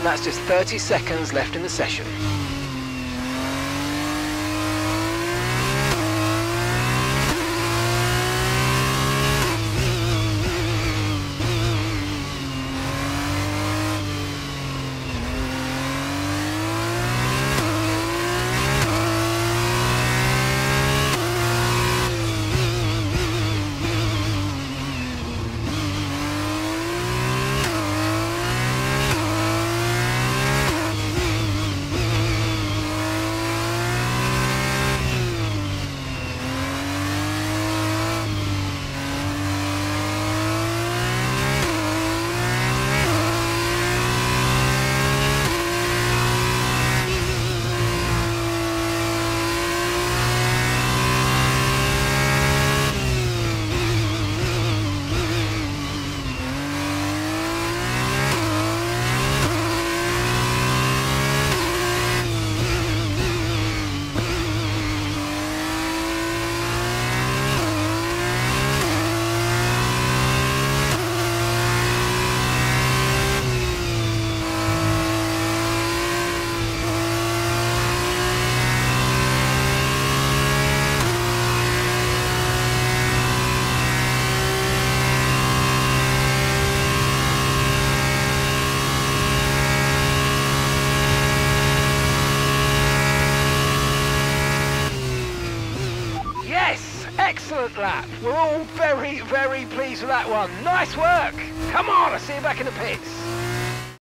and that's just 30 seconds left in the session. Excellent lap. We're all very, very pleased with that one. Nice work. Come on, I'll see you back in the pits.